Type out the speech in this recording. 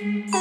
Oh